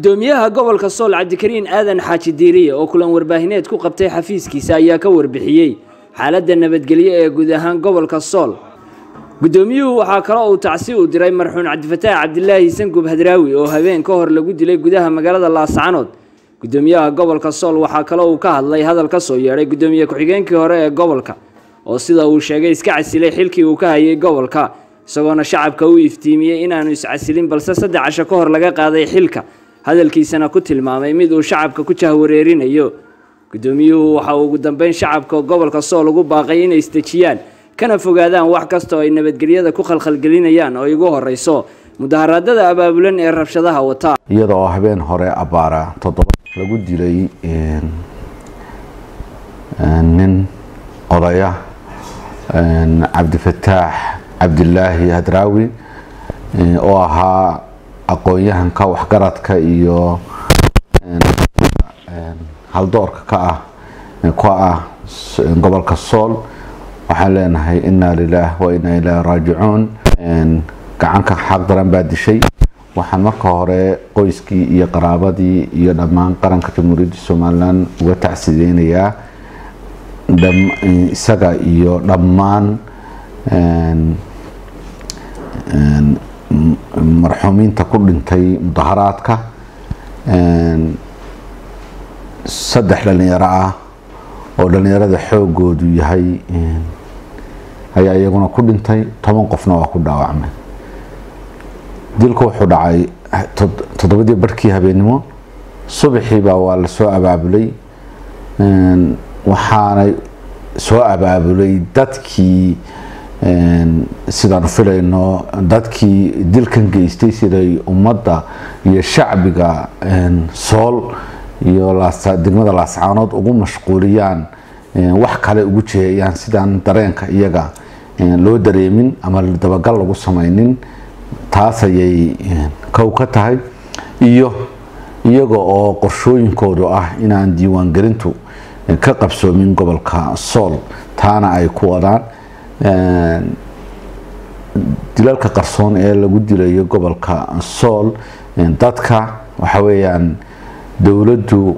gudoomiyaha gobolka sool cabdikariin aadan xaaji diiriye oo kulan warbaahineed ku qabtay xafiiskiisa ayaa ka warbixiyey xaaladda nabadgelyo ee guud ahaan gobolka sool. Gudoomiyuhu waxaa kale uu tacsi u diray marxuun cabdifataax cabdilaahi sangub hadraawi oo habeen ka hor lagu dilay gudaha magaalada laascanood. Gudoomiyaha gobolka sool waxaa kale uu ka hadlay hadal ka soo yeedhay gudoomiye ku-xigeenkii hore ee gobolka oo sida uu sheegay iska casilay xilkii uu ka hayay gobolka isagoona shacabka u iftiimiyey inaanu iscasilin balse saddex casho ka hor laga qaaday xilka hadalkiisana ku tilmaamay mid uu shacabka ku jahwareerinayo. Gudoomiyuhu waxa uu ugu dambeyn shacabka gobolka sool ugu baaqay inay isdejiyaan kana fogaadaan wax kasta oo ay nabadgelyada ku khalkhalgelinayaan oo igu horeyso. Mudaharaadada abaabulan ee rabshadaha wata. Iyada oo habeen hore abbaara toddoba lagu dilay nin odaya cabdifataax cabdilaahi hadraawi oo ahaa aqoon-yahanka waxgaradka iyo haldoorka ka ah ka ah gobolka sool waxaan leenahay inaa lilaah wa inaa ilaahi raajicuun. Gacanka xaq daran baa dishay. Waxaan marka hore qoyskii iyo qaraabadii iyo dhammaan qaranka jamhuuriyadda somalilan uga tacsideynayaa isaga iyo dhammaan marxuumiinta ku dhintay mudaharaadka saddex dhalinyaro ah oo dhalinyarada xoogoodu yahay ayaa iyaguna ku dhintay. Toban qofna waa ku dhaawacmay. Dilku wuxuu dhacay toddobadii barhkii habeennimo. Subaxiibaa waa la soo abaabulay waxaanay soo abaabulay dadkii sidaanu filayno dadkii dilkan geystay siday ummadda iyo shacbiga sool iyo degmada laascaanood ugu mashquuliyaan wax kale ugu jeeyaan sidaan dareenka iyaga loo dareemin ama dabagal lagu samaynin taas ayay kow ka tahay. Iyo iyaga oo qorshooyinkoodu ah inaan diiwaangelintu ka qabsoomin gobolka sool taana ay ku wadaan dilalka qarsoon ee lagu dilayo gobolka sool dadka waxa weeyaan dowladdu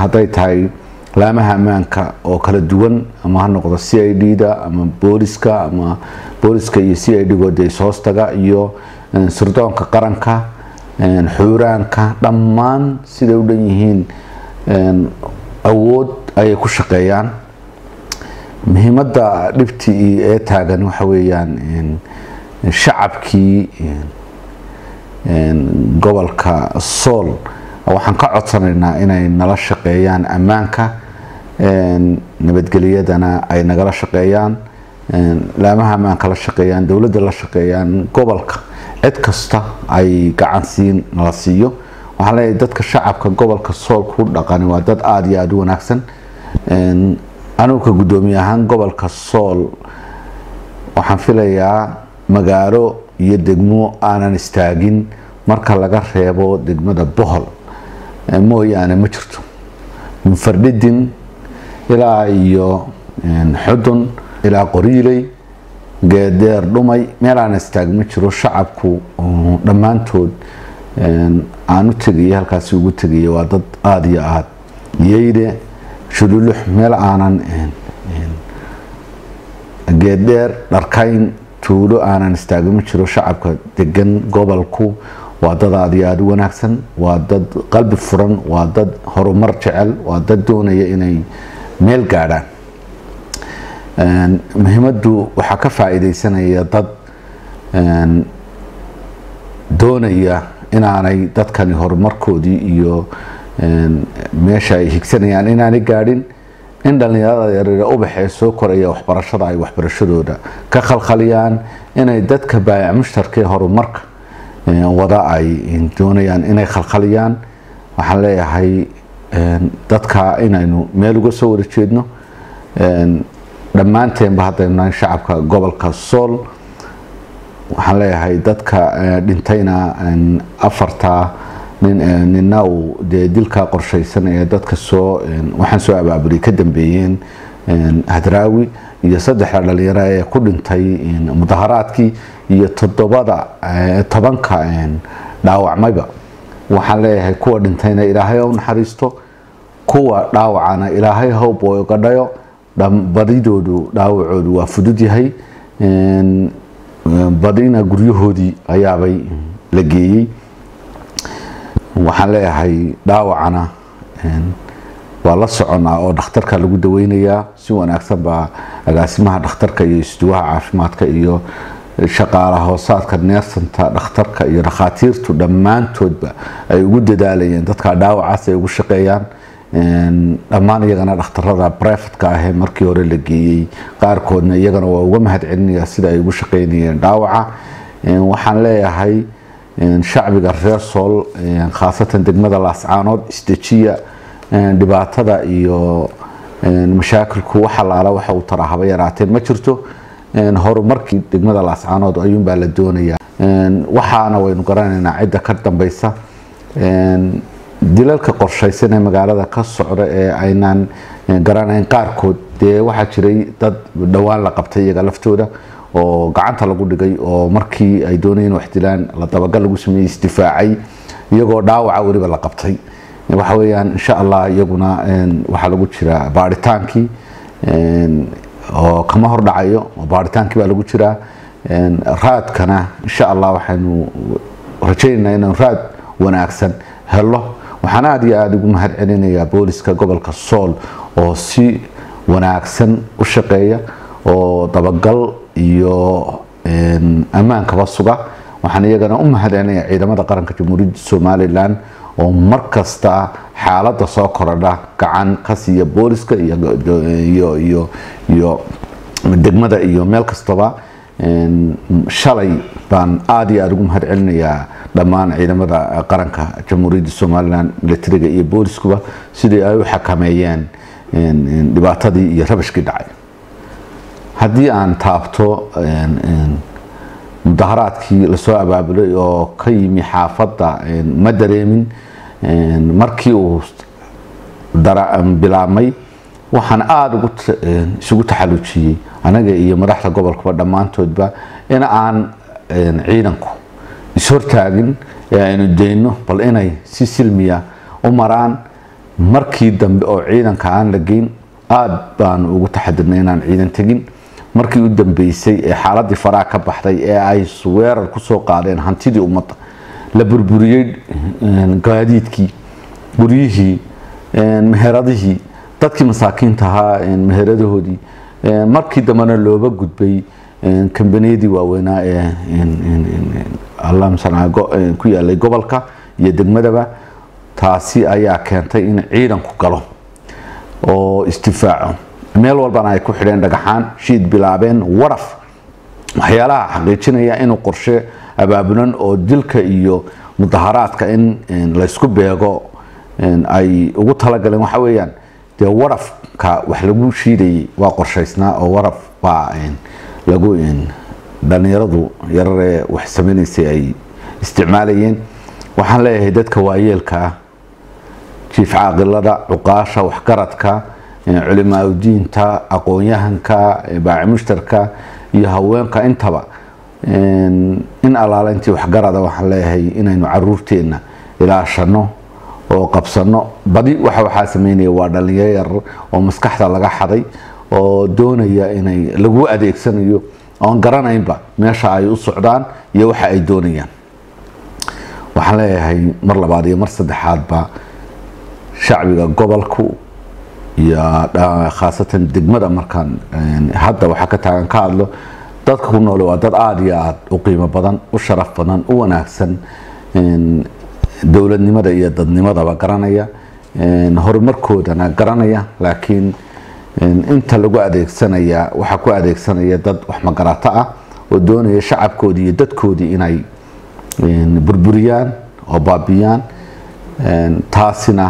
hadday tahay laamaha ammaanka oo kala duwan ama ha noqdo c i d da ama booliska ama booliska iyo c i d gooda is hoostaga iyo sirdoonka qaranka xuuraanka dhammaan siday u dhan yihiin awood ayay ku shaqeeyaan muhiimadda dhibtii ee taagan waxa weeyaan shacabkii gobolka sool. Waxaan ka codsanaynaa inay nala shaqeeyaan ammaanka nabadgelyadana ay nagala shaqeeyaan laamaha ammaanka la shaqeeyaan dowladda la shaqeeyaan gobolka. Cid kasta ay gacan siin nala siiyo. Waxaan leeyahay dadka shacabka gobolka sool ku dhaqani waa dad aada iyo aada u wanaagsan anugu ka guddoomiye ahaan gobolka sool. Waxaan filayaa magaalo iyo degmo aanan istaagin marka laga reebo degmada bohol. Mooyaane ma jirto. Munfardhidin ilaa iyo xudun ilaa qoriiley geedeer dhumay meel aan istaagin ma jiro. Shacabku dhammaantood aan u tegaya halkaasi ugu tegaya waa dad aada iyo aada yeyde shululux meel aanan geeddheer dharkayn tuulo aanan istaagin. Ma jiro shacabka degan gobolku waa dad aada iyo aada u wanaagsan waa dad qalbi furan waa dad horumar jecel waa dad doonaya inay meel gaadhaan. Muhiimaddu waxaa ka faa-iideysanaya dad doonaya inaanay dadkani horumarkoodii iyo meesha ay higsanayaan inaanay gaadhin in dhallinyarada yareere ubaxee soo koraya waxbarashada ay waxbarashadooda ka khalkhaliyaan inay dadka baayac mushtarka ee horumarka wada ay doonayaan inay khalkhaliyaan. Waxaan leeyahay dadka inaynu meel uga soo wada jeedno dhammaanteenba haddaynu nahay shacabka gobolka sool. Waxaan leeyahay dadka dhintayna afarta nina uu dee dilka qorshaysan ee dadka soo waxaan soo abaabulay ka dambeeyeen hadraawi iyo saddexda dhalinyaro ee ku dhintay mudaharaadkii iyo toddobada tobanka dhaawacmayba. Waxaan leeyahay kuwa dhintayna ilaahay u naxariisto kuwa dhaawacana ilaahay howb oga dhayo badidoodu dhaawacoodu waa fudud yahay badina guryahoodii ayaabay la geeyey waxaan leeyahay dhaawacana waa la soconaa oo dhakhtarka lagu daweynayaa si wanaagsan baa agaasimaha dhakhtarka iyo isduwaha caafimaadka iyo shaqaalaha hoosaadka neersanta dhakhtarka iyo dhakhaatiirtu dhammaantoodba ay ugu dadaalayeen. Dadka dhaawacaas ay ugu shaqeeyaan dhammaan iyagana dhakhtarada brefatka ahee markii hore la geeyey qaarkoodna iyagana waa uga mahad celinaya sida ay ugu shaqeynayeen dhaawaca. Waxaan leeyahay shacbiga reer sool khaasatan degmada laascaanood isdejiya dhibaatada iyo mashaakilku wax alaala waxa uu taraa haba yaraateen. Ma jirto horumarkii degmada laascaanood ayuunbaa la doonayaa waxaana waynu garanaynaa cidda ka dambeysa dilalka qorshaysan ee magaalada ka socda ee aynaan garanayn qaarkood dee waxaa jiray dad dhowaan la qabtay iyaga laftooda oo gacanta lagu dhigay oo markii ay doonayeen wax dilaan la dabagal lagu sameeyey isdifaacay iyagoo dhaawaca weliba la qabtay. Waxa weeyaan insha allah iyaguna waxaa lagu jiraa baaritaankii oo kama hordhacayo baaritaankii baa lagu jiraa. Raadkana insha allah waxaynu rajaynaynaa inaan raad wanaagsan helo waxaan aada iyo aada ugu mahad celinayaa booliska gobolka sool oo si wanaagsan u shaqeeya oo dabagal iyo ammaankaba suga. Waxaan iyagana u mahad celinayaa ciidamada qaranka jamhuuriyadda somalilan oo mar kasta xaaladda soo korodha gacan ka siiya booliska iyo degmada iyo meel kastaba shalay baan aada iyo aada ugu mahad celinayaa dhammaan ciidamada qaranka jamhuuriyadda somalilan militariga iyo booliskuba sidii ay u xakameeyeen dhibaatadii iyo rabashkii dhacay haddii aan taabto mudaharaadkii la soo abaabulay oo ka yimi xaafadda ma dareemin markii uu bilaabmay waxaan aada isugu taxalujiyey. Anaga iyo madaxda gobolkaba dhammaantoodba in aan ciidanku ishortaagin ee aynu dayno bal inay si silmiya u maraan. Markii dambe oo ciidanka aan la geyn aada baanu ugu taxadirnay inaan ciidan tegin markii u dambeysay ee xaaladii faraa ka baxday ee ay weerar ku soo qaadeen hantidii ummadda la burburiyey gaadiidkii guryihii meheradihii dadkii masaakiinta ahaa meheradahoodii markii dambena looba gudbay kambaniyadii waaweynaa ee ku yaalay gobolka iyo degmadaba taasi ayaa keentay in ciidanku galo oo isdifaaco meel walbana ay ku xidheen dhagaxaan shiid bilaabeen waraf. Waxyaalaha xaqiijinaya inuu qorshe abaabulan oo dilka iyo mudaharaadka in laysku beego ay ugu talagaleen waxa weeyaan dee warafka wax lagu shiidayay waa qorshaysnaa oo waraf baa lagu dhalinyaradu yararee wax sameynaysay ay isticmaalayeen. Waxaan leeyahay dadka waayeelka ah jiif caaqilada cuqaasha waxgaradka culimaadudiinta aqoon-yahanka baaci mushtarka iyo haweenka intaba in allaala intii waxgarada waxaan leeyahay inaynu caruurteenna ilaashano oo qabsano badi waxa waxaa sameynaya waa dhalinyaro yar oo maskaxda laga xaday oo doonaya inay lagu adeegsanayo. Oon garanaynba meesha ay u socdaan iyo waxa ay doonayaan. Waxaan leeyahay mar labaad iyo mar saddexaadba shacbiga gobolku iyo khaasatan degmada markaan hadda waxaa ka taagan ka hadlo dadka ku noole waa dad aada iyo aada u qiimo badan u sharaf badan u wanaagsan dowladnimada iyo dadnimadaba garanaya horumarkoodana garanaya laakiin inta lagu adeegsanaya waxaa ku adeegsanaya dad wax magarato ah oo doonaya shacabkoodii iyo dadkoodii inay burburiyaan oo baabiyaan taasina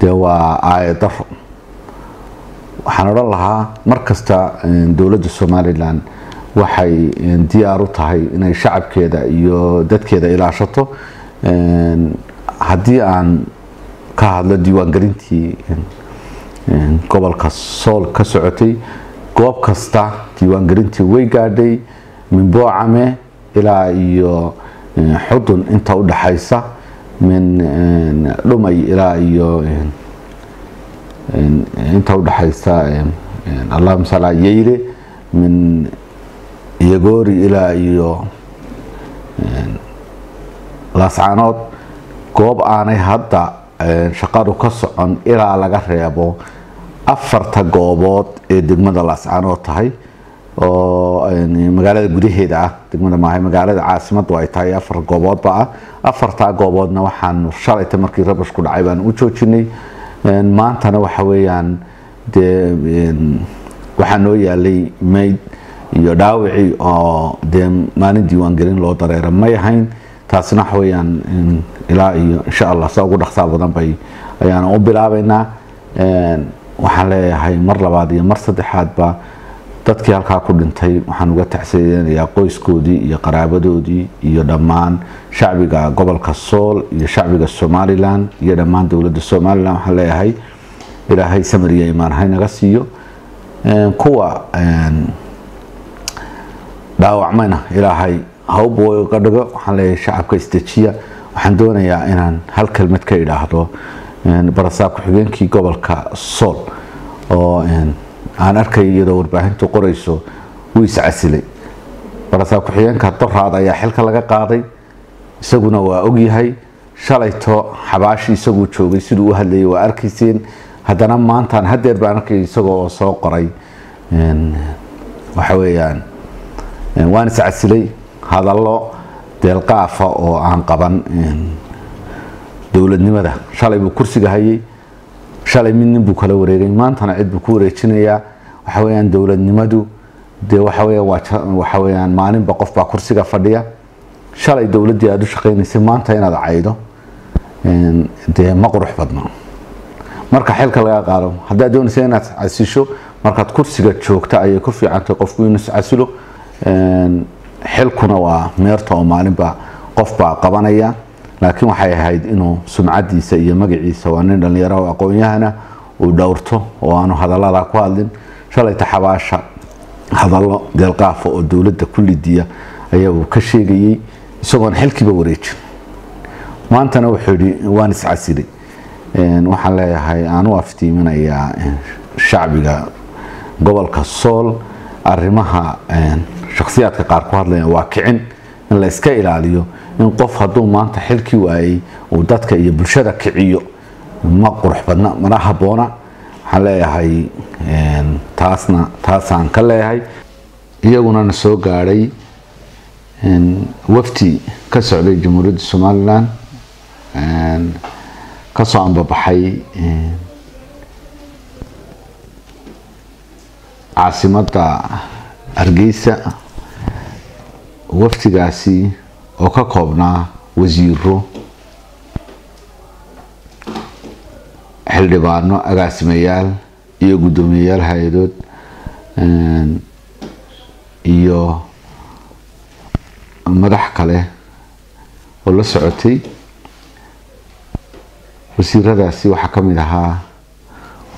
dee waa aayadaro waxaan odhan lahaa mar kasta dowladda somalilan waxay diyaar u tahay inay shacabkeeda iyo dadkeeda ilaashato. Haddii aan ka hadlo diiwaangelintii gobolka sool ka socotay goob kasta diiwaangelintii way gaadhay minboocame ilaa iyo xudun inta u dhaxaysa min dhumay ilaa iyo inta udhexaysa allahuma sal yeyle min yagoori ilaa iyo laascaanood. Goob aanay hadda shaqadu ka socon ilaa laga reebo afarta goobood ee degmada laascaanood tahay oo magaalada gudaheeda ah. Degmada maaha magaalada caasimadu ay tahay afar gooboodba ah. Afartaa gooboodna waxaanu shalayta markii rabashku dhacay baan u joojinay maantana waxa weeyaan dee waxaa noo yaalay mayd iyo dhaawicii oo dee maalin diiwaangelin loo dareera may ahayn taasina waxa weyaan ilaa iyo insha allah sa ugu dhaqsaa badan bay ayaan u bilaabaynaa. Waxaan leeyahay mar labaad iyo mar saddexaadba dadkii halkaa ku dhintay waxaan uga tacsiyeynayaa qoyskoodii iyo qaraabadoodii iyo dhammaan shacbiga gobolka sool iyo shacbiga somalilan iyo dhammaan dowladda somalilan waxaan leeyahay ilaahay samariya imaan haynaga siiyo kuwa dhaawacmayna ilaahay hawbga dhigo waxaan leeyahay shacabka isdejiya waxaan doonayaa inaan hal kelmad ka idhaahdo barasaab ku-xigeenkii gobolka sool oo aan arkay iyadoo warbaahintu qorayso wuu iscasilay barasaab ku-xigeenka doraad ayaa xilka laga qaaday isaguna waa ogyahay shalayto xabaashi isaguu joogay siduu u hadlayay waa arkayseen haddana maantaan hadeer baan arkay isagoo soo qoray waxa weeyaan waan iscasilay hadallo deelqaafa oo aan qaban dowladnimada. Shalay buu kursiga hayay shalay mid nin buu kala wareegay. Maantana cid buu ku wareejinayaa waxa dowladnimadu dee waxa weyaan maalinba qof baa kursiga fadhiya. Shalay dowladdii aada u shaqaynaysay maanta inaad caydo dee ma qurux badno. Marka xilka laga qaado haddaad doonaysa inaad casisho markaad kursiga joogta ayay ku fiicantay qofku inuu iscasilo xilkuna waa meerta oo maalinba qofbaa qabanaya. Laakiin waxay ahayd inuu sumcadiisa iyo magaciisa waa nin dhallinyaro aqoon-yahana uu dhowrto oo aanu hadallada ku hadlin shalayta xabaasha hadallo deelqaafa oo dowladda ku lidiya ayaa uu ka sheegayey isagoon xilkiiba wareejin. Maantana wuxuu yihi waan iscasilay waxaan leeyahay aan u aftiiminayaa shacbiga gobolka sool. Arrimaha shakhsiyaadka qaar ku hadlaya waa kicin in la iska ilaaliyo in qof hadduu maanta xilkii waayey uu dadka iyo bulshada kiciyo. Ma qurux badna mana habboona waxaan leeyahay taasna taasaan ka leeyahay. Iyaguna na soo gaadhay wafti ka socday jamhuuriyadda somalilan ka soo ambabaxay caasimadda hargeysa waftigaasi oo ka koobnaa wasiiro xildhibaano agaasimayaal iyo guddoomiyeyaal hay'adood iyo madax kale oo la socotay. Wasiiradaasi waxaa ka mid ahaa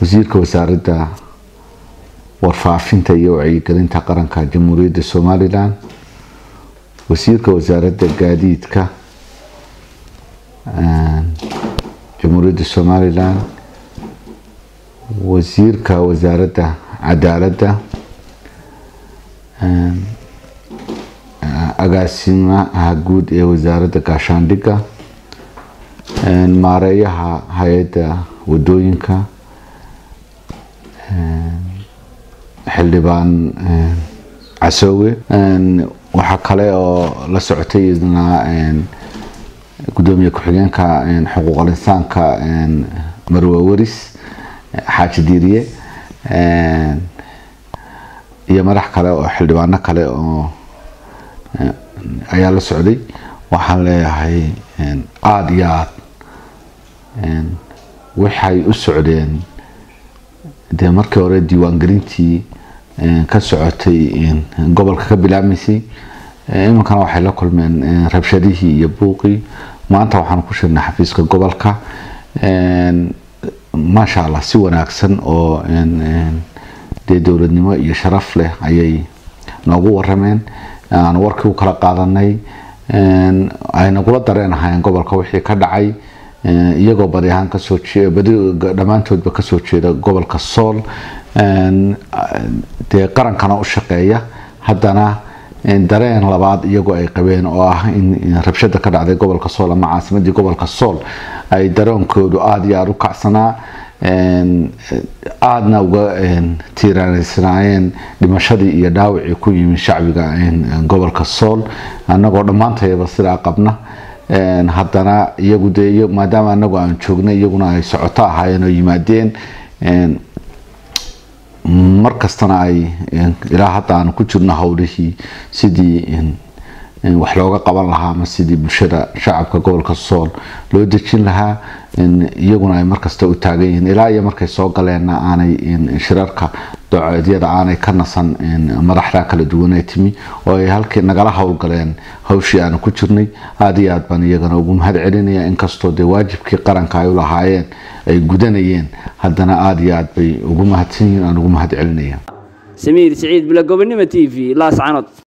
wasiirka wasaaradda warfaafinta iyo wacyigelinta qaranka jamhuuriyadda somalilan wasiirka wasaaradda gaadiidka jamhuuriyadda somalilan wasiirka wasaaradda cadaaladda agaasimaha guud ee wasaaradda gaashaandhigga maareeyaha hay'adda waddooyinka xildhibaan casoowe waxaa kale oo la socotay idna gudoomiye ku-xigeenka xuquuqal insaanka xaaji diiriye iyo madax kale oo xildhibaano kale oo ayaa la socday. Waxaan leeyahay aada iyo aad waxay u socdeen. Dee markii hore diiwaangelintii ka socotay gobolka ka bilaabmaysay iminkana waxay la kulmeen rabshadihii iyo buuqii. Maanta waxaan ku shirnay xafiiska gobolka maasha allah si wanaagsan oo dee dowladnimo iyo sharaf leh ayay noogu warameen aan warkii u kala qaadanay ay nagula dareenahayeen gobolka wixii ka dhacay iyagoo badi ahaan ka soo dhammaantoodba ka soo jeeda gobolka sool. Dee qarankana u shaqeeya. Haddana dareen labaad iyagoo ay qabeen oo ah in rabshada ka dhacday gobolka sool ama caasimadii gobolka sool ay dareenkoodu aada iyo aada u kacsanaa. Aadna uga tiiraanaysanaayeen dhimashadii iyo dhaawacii ku yimi shacbiga gobolka sool. Annagoo dhammaantayaba sidaa qabna. Haddana iyagu dee maadaama anagu aan joognay iyaguna ay socoto ahaayeen oo yimaadeen mar kastana ay ilaa hadda aan ku jirno howlihii sidii wax looga qaban lahaa ama sidii bulshada shacabka gobolka sool loo dejin lahaa iyaguna ay markasta u taagan yihiin. Ilaa iyo markay soo galeenna aanay shirarka doceedyada aanay ka nasan madaxda kala duwan ee timi oo ay halkii nagala howlgaleen hawshii aanu ku jirnay aada iyo aad baan iyagana ugu mahad celinaya inkastoo dee waajibkii qaranka ay u lahaayeen ay gudanayeen haddana aada iyo aad bay ugu mahadsan yihiin aan ugu mahad celinaya. Samiir siciid bila gobonimo t v laascanood